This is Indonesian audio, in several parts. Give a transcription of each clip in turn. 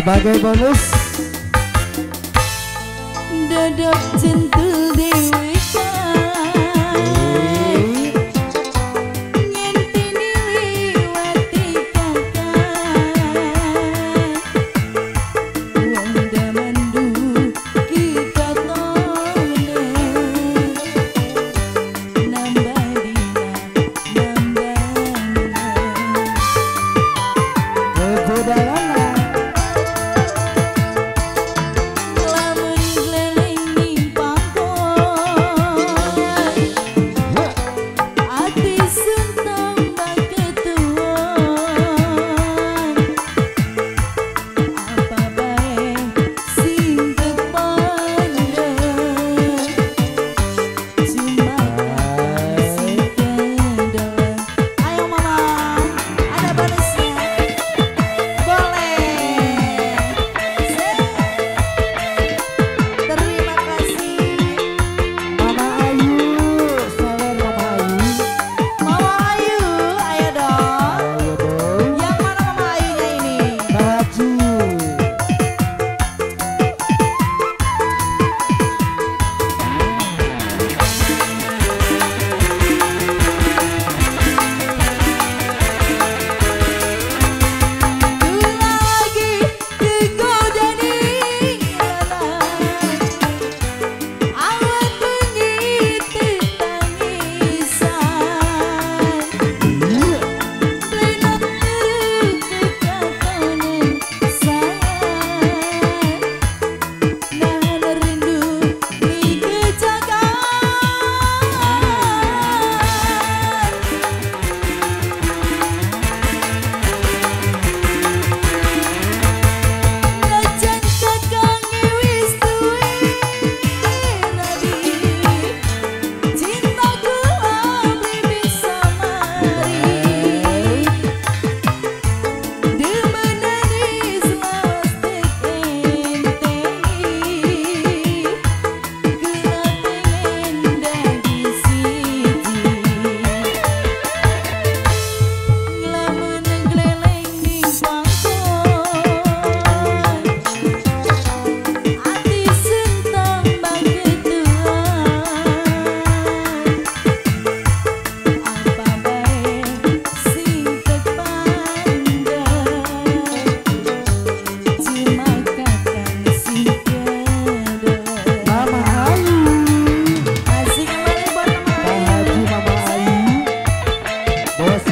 Sebagai bonus. Dodok centul dewe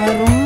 Arum